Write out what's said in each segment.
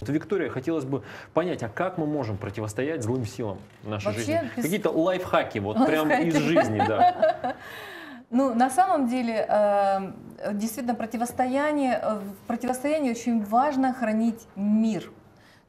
Вот, Виктория, хотелось бы понять, а как мы можем противостоять злым силам в нашей Вообще, жизни? пис- Какие-то лайфхаки, вот прям из жизни, да. Ну, на самом деле, э, действительно, противостояние, э, в противостоянии очень важно хранить мир.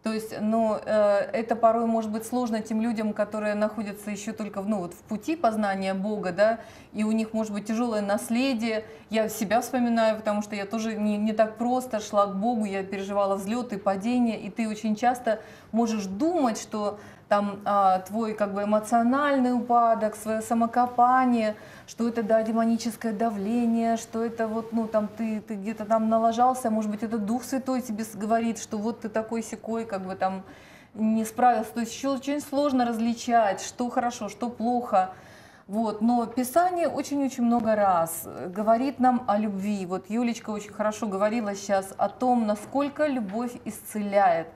То есть, ну, э, это порой может быть сложно тем людям, которые находятся еще только ну, вот в пути познания Бога, да, и у них может быть тяжелое наследие. Я себя вспоминаю, потому что я тоже не, не так просто шла к Богу, я переживала взлеты падения, и ты очень часто можешь думать, что там а, твой как бы эмоциональный упадок, свое самокопание, что это да, демоническое давление, что это вот, ну там ты, ты где-то там налажался, может быть, это Дух Святой тебе говорит, что вот ты такой секой, как бы там не справился. То есть еще очень сложно различать, что хорошо, что плохо. Вот. Но Писание очень-очень много раз говорит нам о любви. Вот Юлечка очень хорошо говорила сейчас о том, насколько любовь исцеляет.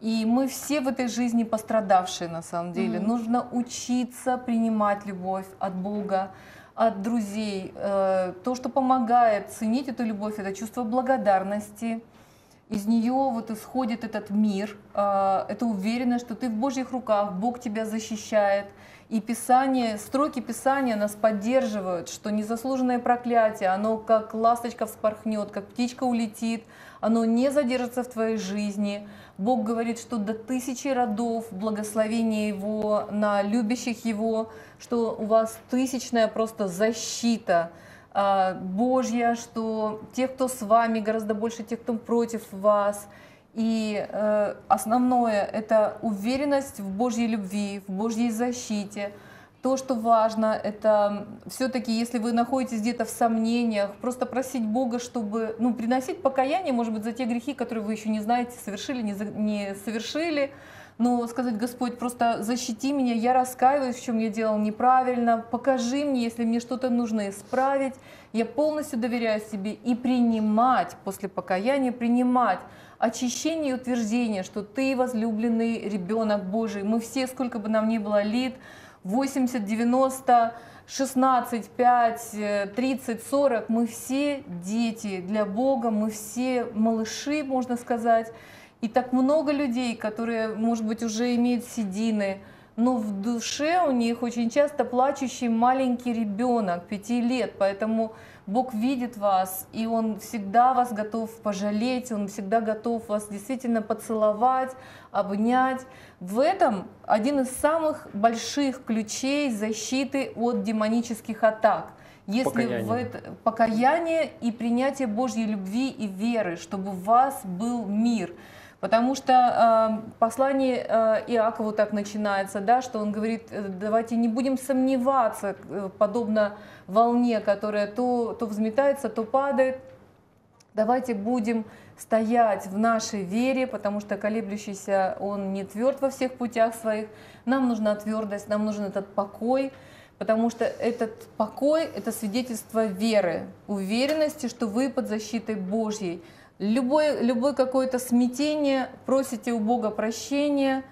И мы все в этой жизни пострадавшие на самом деле. Мгм. Нужно учиться принимать любовь от Бога, от друзей. Э, То, что помогает ценить эту любовь, это чувство благодарности. Из нее вот исходит этот мир, э, это уверенность, что ты в Божьих руках, Бог тебя защищает. И Писание, строки Писания нас поддерживают, что незаслуженное проклятие, оно как ласточка вспорхнет, как птичка улетит, оно не задержится в твоей жизни. Бог говорит, что до тысячи родов благословения Его на любящих Его, что у вас тысячная просто защита а, Божья, что тех, кто с вами, гораздо больше тех, кто против вас. И э, основное – это уверенность в Божьей любви, в Божьей защите. То, что важно, это все-таки, если вы находитесь где-то в сомнениях, просто просить Бога, чтобы, ну, приносить покаяние, может быть, за те грехи, которые вы еще не знаете, совершили, не, за- не совершили, но сказать, Господь, просто защити меня, я раскаиваюсь, в чем я делал неправильно, покажи мне, если мне что-то нужно исправить, я полностью доверяю себе и принимать после покаяния, принимать очищение и утверждение, что ты возлюбленный ребенок Божий. Мы все, сколько бы нам ни было лет, 80, 90, 16, 5, 30, 40, мы все дети для Бога, мы все малыши, можно сказать. И так много людей, которые, может быть, уже имеют седины, но в душе у них очень часто плачущий маленький ребенок, пяти лет. Поэтому Бог видит вас, и Он всегда вас готов пожалеть, Он всегда готов вас действительно поцеловать, обнять. В этом один из самых больших ключей защиты от демонических атак. Если Покаяние. в это покаяние и принятие Божьей любви и веры, чтобы у вас был мир. Потому что э, послание э, Иакову так начинается, да, что он говорит, э, давайте не будем сомневаться, э, подобно волне, которая то, то взметается, то падает. Давайте будем стоять в нашей вере, потому что колеблющийся он не тверд во всех путях своих. Нам нужна твердость, нам нужен этот покой, потому что этот покой – это свидетельство веры, уверенности, что вы под защитой Божьей. Любое, любое какое-то смятение, просите у Бога прощения,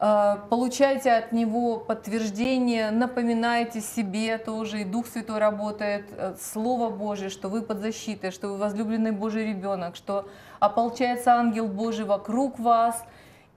э, получайте от Него подтверждение, напоминайте себе тоже, и Дух Святой работает, э, Слово Божье, что вы под защитой, что вы возлюбленный Божий ребенок, что ополчается ангел Божий вокруг вас,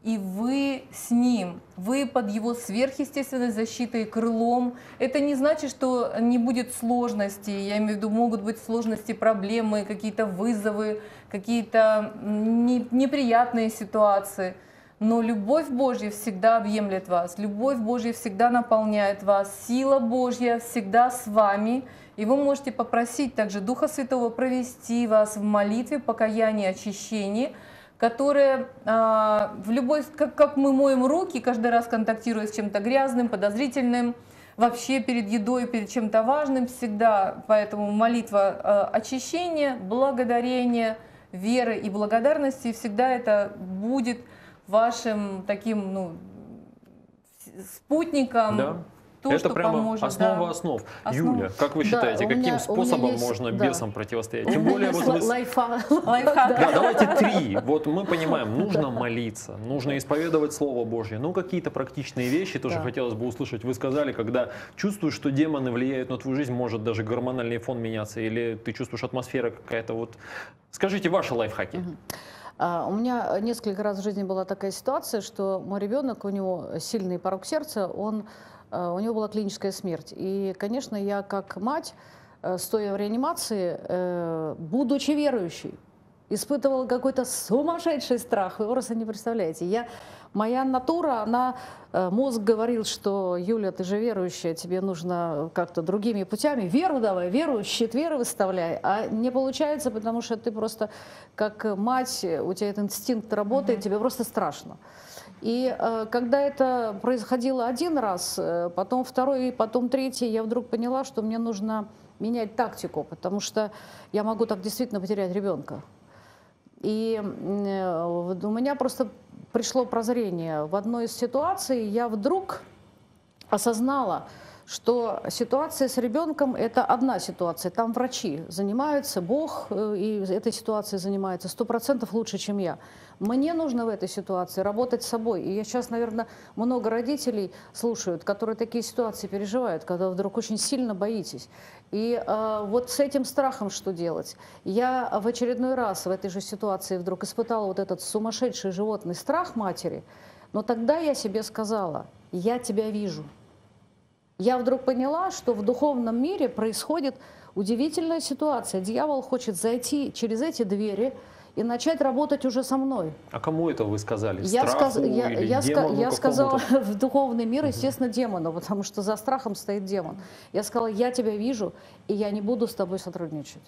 и вы с ним, вы под его сверхъестественной защитой, крылом. Это не значит, что не будет сложностей, я имею в виду, могут быть сложности, проблемы, какие-то вызовы, какие-то неприятные ситуации. Но любовь Божья всегда объемлет вас, любовь Божья всегда наполняет вас, сила Божья всегда с вами. И вы можете попросить также Духа Святого провести вас в молитве, покаянии, очищении, которое а, в любой, как, как мы моем руки, каждый раз контактируя с чем-то грязным, подозрительным, вообще перед едой, перед чем-то важным всегда. Поэтому молитва а, очищения, благодарения, веры и благодарности всегда это будет вашим таким ну, спутником. Да. То, Это что прямо поможет, основа да. основ. Основа. Юля, как вы Да, считаете, меня- каким меня способом есть- можно да. бесам противостоять? Тем более, вот лайфхак. Лайфхак. Да, давайте три. Вот мы понимаем, нужно молиться, нужно исповедовать Слово Божье. Ну, какие-то практичные вещи тоже Да. хотелось бы услышать. Вы сказали, когда чувствуешь, что демоны влияют на твою жизнь, может даже гормональный фон меняться, или ты чувствуешь атмосфера какая-то вот. Скажите ваши лайфхаки. А, у меня несколько раз в жизни была такая ситуация, что мой ребенок, у него сильный порог сердца, он, а, у него была клиническая смерть. И, конечно, я как мать, э, стоя в реанимации, э, будучи верующей, испытывала какой-то сумасшедший страх. Вы просто не представляете. Я, моя натура, она, э, мозг говорил, что Юля, ты же верующая, тебе нужно как-то другими путями. Веру давай, веру, щит веры выставляй. А не получается, потому что ты просто как мать, у тебя этот инстинкт работает, mm-hmm. тебе просто страшно. И э, когда это происходило один раз, э, потом второй, потом третий, я вдруг поняла, что мне нужно менять тактику, потому что я могу так действительно потерять ребенка. И э, у меня просто пришло прозрение. В одной из ситуаций я вдруг осознала, что ситуация с ребенком – это одна ситуация. Там врачи занимаются, Бог э, и этой ситуацией занимается сто процентов лучше, чем я. Мне нужно в этой ситуации работать с собой. И я сейчас, наверное, много родителей слушают, которые такие ситуации переживают, когда вдруг очень сильно боитесь. И э, вот с этим страхом что делать? Я в очередной раз в этой же ситуации вдруг испытала вот этот сумасшедший животный страх матери, но тогда я себе сказала, я тебя вижу. Я вдруг поняла, что в духовном мире происходит удивительная ситуация. Дьявол хочет зайти через эти двери, и начать работать уже со мной. А кому это вы сказали? Я, сказ... я, я, я сказала в духовный мир, естественно, демону, потому что за страхом стоит демон. Я сказала, я тебя вижу, и я не буду с тобой сотрудничать.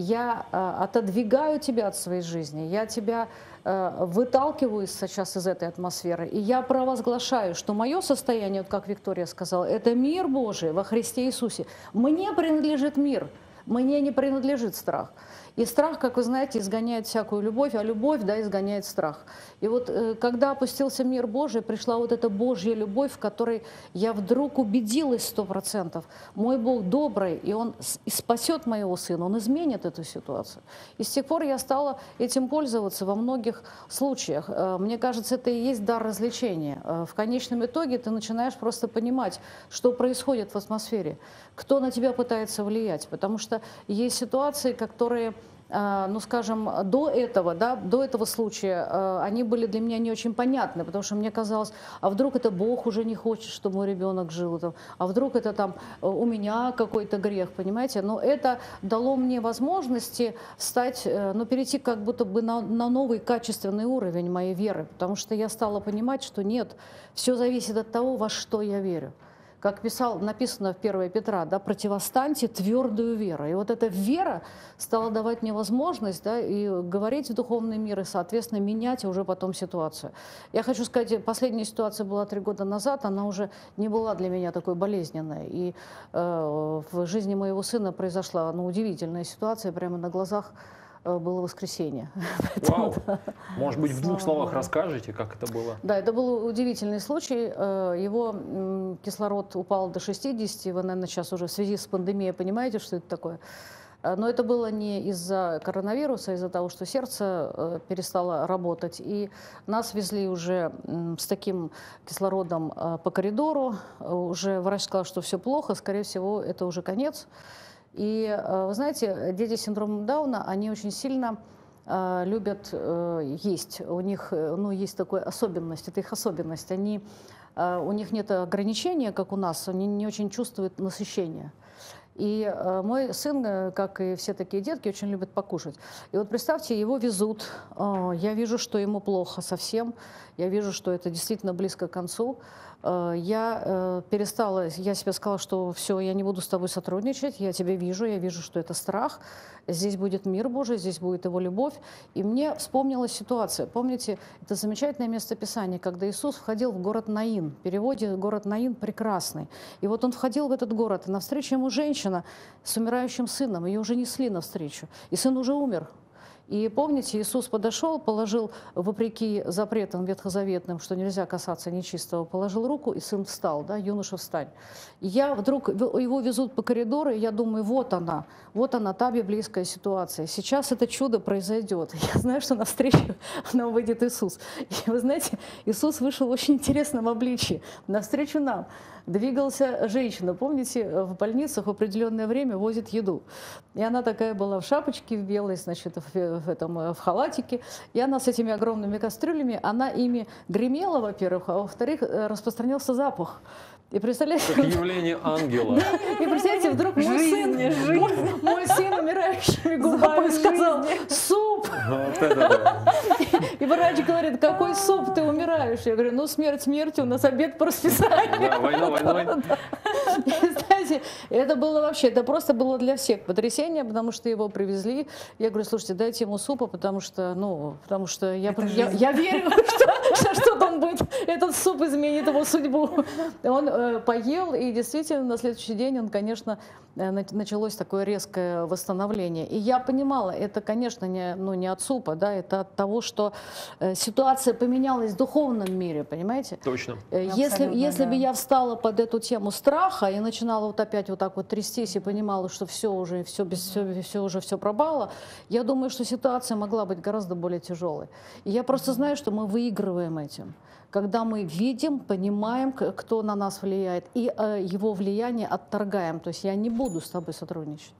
Я э, отодвигаю тебя от своей жизни, я тебя э, выталкиваю сейчас из этой атмосферы, и я провозглашаю, что мое состояние, вот как Виктория сказала, это мир Божий во Христе Иисусе. Мне принадлежит мир, мне не принадлежит страх. И страх, как вы знаете, изгоняет всякую любовь, а любовь, да, изгоняет страх. И вот э, когда опустился мир Божий, пришла вот эта Божья любовь, в которой я вдруг убедилась сто процентов. Мой Бог добрый, и Он спасет моего сына, Он изменит эту ситуацию. И с тех пор я стала этим пользоваться во многих случаях. Э, мне кажется, это и есть дар развлечения. Э, в конечном итоге ты начинаешь просто понимать, что происходит в атмосфере, кто на тебя пытается влиять. Потому что есть ситуации, которые ну, скажем, до этого, да, до этого случая, а, они были для меня не очень понятны, потому что мне казалось, а вдруг это Бог уже не хочет, чтобы мой ребенок жил там, а вдруг это там у меня какой-то грех, понимаете? Но это дало мне возможности стать, э, ну, перейти как будто бы на, на новый качественный уровень моей веры, потому что я стала понимать, что нет, все зависит от того, во что я верю как писал, написано в 1 Петра, да, противостаньте твердую веру. И вот эта вера стала давать мне возможность да, и говорить в духовный мир, и, соответственно, менять уже потом ситуацию. Я хочу сказать, последняя ситуация была три года назад, она уже не была для меня такой болезненной. И э, в жизни моего сына произошла ну, удивительная ситуация прямо на глазах было воскресенье. Вау. Может быть, в двух словах расскажете, как это было? Да, это был удивительный случай. Э, его кислород упал до 60. Вы, наверное, сейчас уже в связи с пандемией понимаете, что это такое. Э, но это было не из-за коронавируса, а из-за того, что сердце перестало работать. И нас везли уже с таким кислородом по коридору. Уже врач сказал, что все плохо, скорее всего, это уже конец. И э, вы знаете, дети с синдромом Дауна, они очень сильно э, любят э, есть. У них ну, есть такая особенность, это их особенность. Они, у них нет ограничения, как у нас, они не очень чувствуют насыщение. И мой сын, как и все такие детки, очень любит покушать. И вот представьте, его везут, я вижу, что ему плохо совсем, я вижу, что это действительно близко к концу. Э, я э, перестала, я себе сказала, что все, я не буду с тобой сотрудничать, я тебя вижу, я вижу, что это страх, здесь будет мир Божий, здесь будет его любовь. И мне вспомнилась ситуация. Помните, это замечательное место Писания, когда Иисус входил в город Наин. В переводе город Наин прекрасный. И вот он входил в этот город, и навстречу ему женщина с умирающим сыном, ее уже несли навстречу. И сын уже умер, и помните, Иисус подошел, положил, вопреки запретам ветхозаветным, что нельзя касаться нечистого, положил руку, и сын встал, да, юноша встань. Я вдруг, его везут по коридору, и я думаю, вот она, вот она, та библейская ситуация. Сейчас это чудо произойдет. Я знаю, что навстречу нам выйдет Иисус. И вы знаете, Иисус вышел в очень интересном обличии, навстречу нам двигался женщина. Помните, в больницах в определенное время возят еду. И она такая была в шапочке в белой, значит, в в, этом, э, в халатике, и она с этими огромными кастрюлями, она ими гремела, во-первых, а во-вторых, распространился запах. И представляете... Как явление ангела. И представляете, вдруг мой сын, мой, мой сын умирающими губами сказал «суп». И врач говорит, какой суп ты умираешь? Я говорю, ну смерть смертью, у нас обед по расписанию. Да, война войной. знаете, это было вообще, это просто было для всех потрясение, потому что его привезли. Я говорю, слушайте, дайте ему супа, потому что, ну, потому что я, я, я верю, что, что он будет, этот суп изменит его судьбу. Он Э, поел, и действительно на следующий день он, конечно, э, началось такое резкое восстановление. И я понимала, это, конечно, не, ну, не от супа, да, это от того, что э, ситуация поменялась в духовном мире, понимаете? Точно. Если, если да. бы я встала под эту тему страха и начинала вот опять вот так вот трястись и понимала, что все уже, все, без, все, все уже все пропало, я думаю, что ситуация могла быть гораздо более тяжелой. И я просто знаю, что мы выигрываем этим когда мы видим, понимаем, кто на нас влияет, и э, его влияние отторгаем. То есть я не буду с тобой сотрудничать.